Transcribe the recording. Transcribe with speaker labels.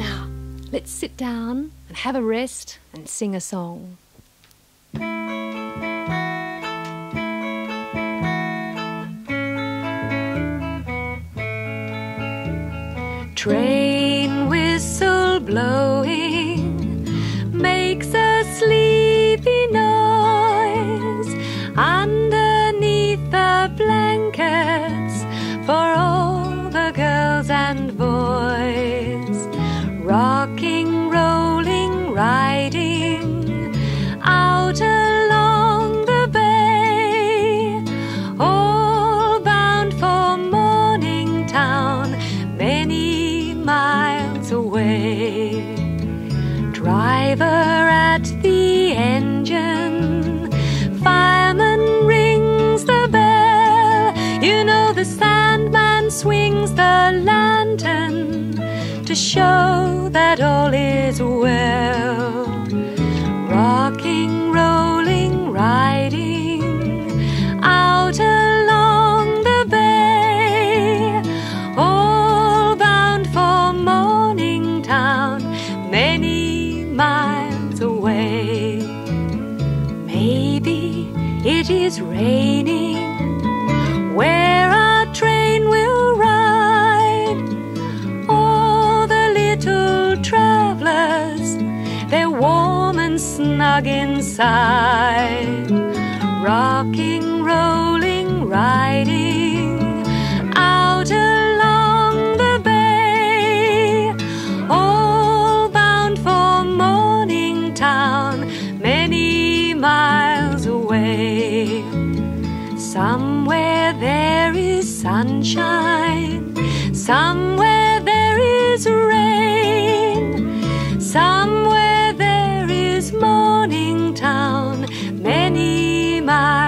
Speaker 1: Now, let's sit down and have a rest and sing a song. Train whistle blowing miles away. Driver at the engine, fireman rings the bell. You know the Sandman swings the lantern to show that all is well. Is raining where our train will ride. All the little travelers, they're warm and snug inside. Rocking, rolling, riding Somewhere there is sunshine, somewhere there is rain, somewhere there is Morningtown, many miles.